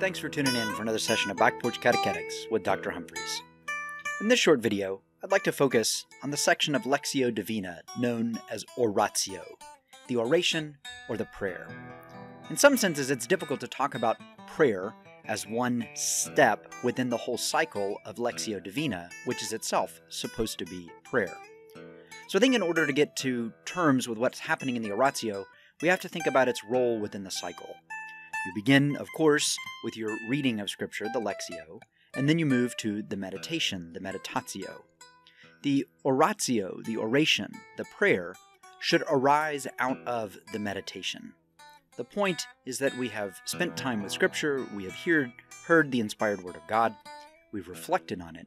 Thanks for tuning in for another session of Back Porch Catechetics with Dr. Humphries. In this short video, I'd like to focus on the section of Lectio Divina known as Oratio, the oration or the prayer. In some senses, it's difficult to talk about prayer as one step within the whole cycle of Lectio Divina, which is itself supposed to be prayer. So I think in order to get to terms with what's happening in the Oratio, we have to think about its role within the cycle. You begin, of course, with your reading of Scripture, the Lectio, and then you move to the meditation, the meditatio. The oratio, the oration, the prayer, should arise out of the meditation. The point is that we have spent time with Scripture, we have heard, heard the inspired Word of God, we've reflected on it,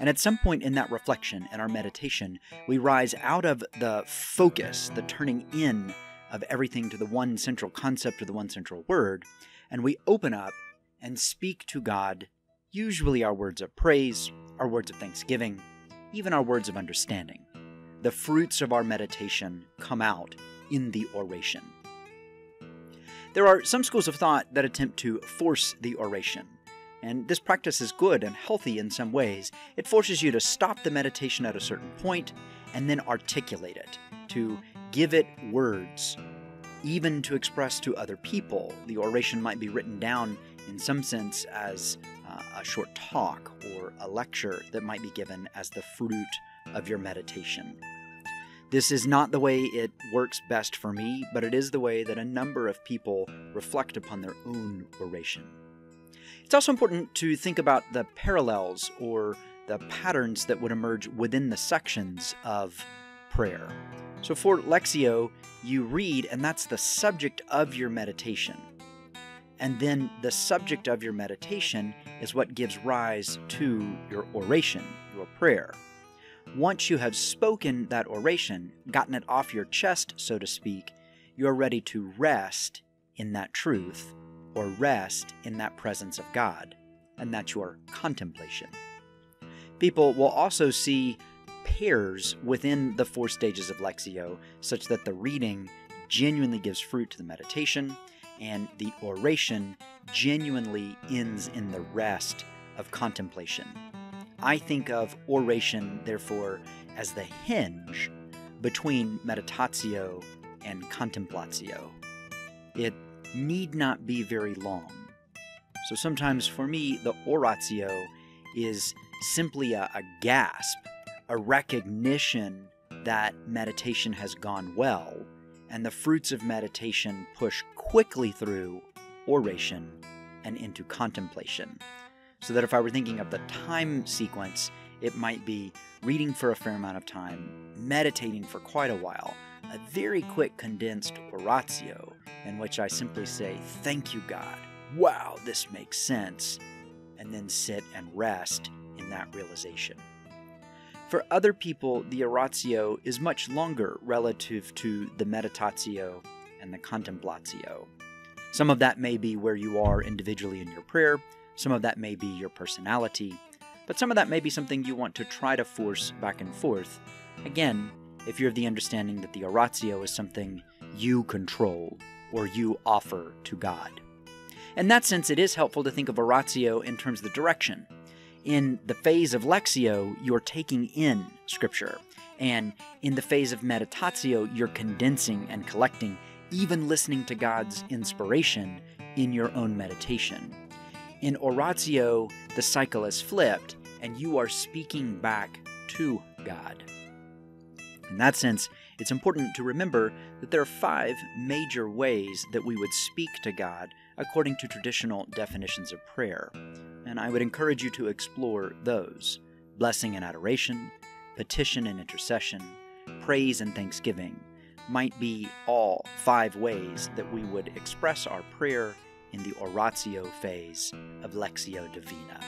and at some point in that reflection and our meditation, we rise out of the focus, the turning in of everything to the one central concept or the one central word, and we open up and speak to God, usually our words of praise, our words of thanksgiving, even our words of understanding. The fruits of our meditation come out in the oration. There are some schools of thought that attempt to force the oration. And this practice is good and healthy in some ways. It forces you to stop the meditation at a certain point and then articulate it, to give it words, even to express to other people. The oration might be written down in some sense as uh, a short talk or a lecture that might be given as the fruit of your meditation. This is not the way it works best for me, but it is the way that a number of people reflect upon their own oration. It's also important to think about the parallels or the patterns that would emerge within the sections of prayer. So for Lectio, you read, and that's the subject of your meditation. And then the subject of your meditation is what gives rise to your oration, your prayer. Once you have spoken that oration, gotten it off your chest, so to speak, you're ready to rest in that truth or rest in that presence of God, and that's your contemplation. People will also see pairs within the four stages of Lectio, such that the reading genuinely gives fruit to the meditation, and the oration genuinely ends in the rest of contemplation. I think of oration, therefore, as the hinge between meditatio and contemplatio. It need not be very long. So sometimes for me, the oratio is simply a, a gasp, a recognition that meditation has gone well, and the fruits of meditation push quickly through oration and into contemplation. So that if I were thinking of the time sequence, it might be reading for a fair amount of time, meditating for quite a while, a very quick condensed oratio in which I simply say, Thank you, God. Wow, this makes sense. And then sit and rest in that realization. For other people, the oratio is much longer relative to the meditatio and the contemplatio. Some of that may be where you are individually in your prayer, some of that may be your personality, but some of that may be something you want to try to force back and forth. Again, if you're of the understanding that the oratio is something you control or you offer to God. In that sense, it is helpful to think of oratio in terms of the direction. In the phase of lectio, you're taking in Scripture, and in the phase of meditatio, you're condensing and collecting, even listening to God's inspiration in your own meditation. In oratio, the cycle is flipped, and you are speaking back to God. In that sense, it's important to remember that there are five major ways that we would speak to God according to traditional definitions of prayer, and I would encourage you to explore those blessing and adoration, petition and intercession, praise and thanksgiving might be all five ways that we would express our prayer in the oratio phase of Lectio Divina.